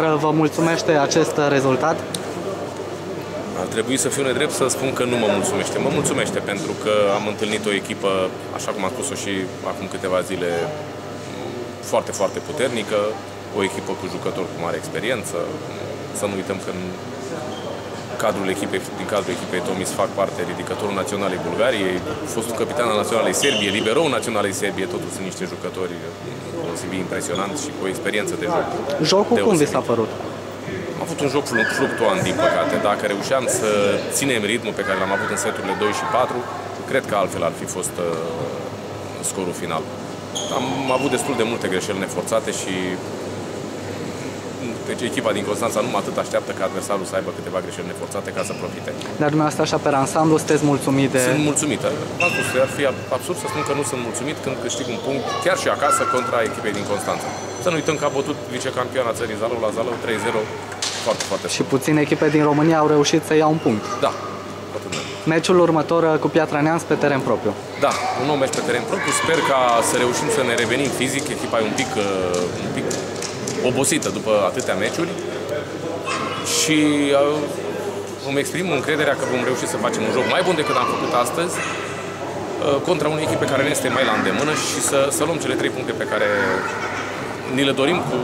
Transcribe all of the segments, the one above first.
Vă mulțumește acest rezultat? Ar trebui să fiu nedrept să spun că nu mă mulțumește. Mă mulțumește pentru că am întâlnit o echipă, așa cum am spus-o și acum câteva zile, foarte, foarte puternică, o echipă cu jucători cu mare experiență. Să nu uităm că în cadrul echipei, din cadrul echipei Tomis fac parte ridicătorul național Bulgariei, fostul capitan al naționalei Serbiei, liberou naționalei Serbiei, totul sunt niște jucători deosebit impresionanți și cu o experiență de joc. Jocul cum vi s-a părut? Am avut un joc fluctuant, din păcate. Dacă reușeam să ținem ritmul pe care l-am avut în seturile 2 și 4, cred că altfel ar fi fost uh, scorul final. Am avut destul de multe greșeli neforțate și deci echipa din Constanța numai atât așteaptă ca adversarul să aibă câteva greșeli neforțate ca să profite. Dar dumneavoastră așa pe ansamblu sunteți mulțumit de... Sunt mulțumită. Am spus, ar fi absurd să spun că nu sunt mulțumit când câștig un punct, chiar și acasă, contra echipei din Constanța. Să nu uităm că a bătut vicecampiona țării Zalău la Zalău 3-0 foarte, foarte Și puține echipe din România au reușit să ia un punct. Da, Meciul următor uh, cu Piatra Neamț pe teren propriu. Da, un nou meci pe teren propriu. Sper ca să reușim să ne revenim fizic. Echipa e un pic, uh, un pic obosită după atâtea meciuri. Și uh, îmi exprim încrederea că vom reuși să facem un joc mai bun decât am făcut astăzi contra unei echipe care ne este mai la îndemână și să, să luăm cele trei puncte pe care ni le dorim cu,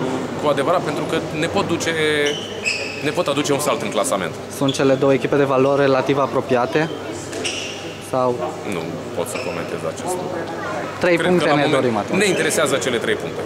cu adevărat pentru că ne pot duce ne pot aduce un salt în clasament. Sunt cele două echipe de valori relativ apropiate? Sau... Nu pot să comentez acest lucru. Trei Cred puncte ne dorim atunci. Ne interesează cele trei puncte.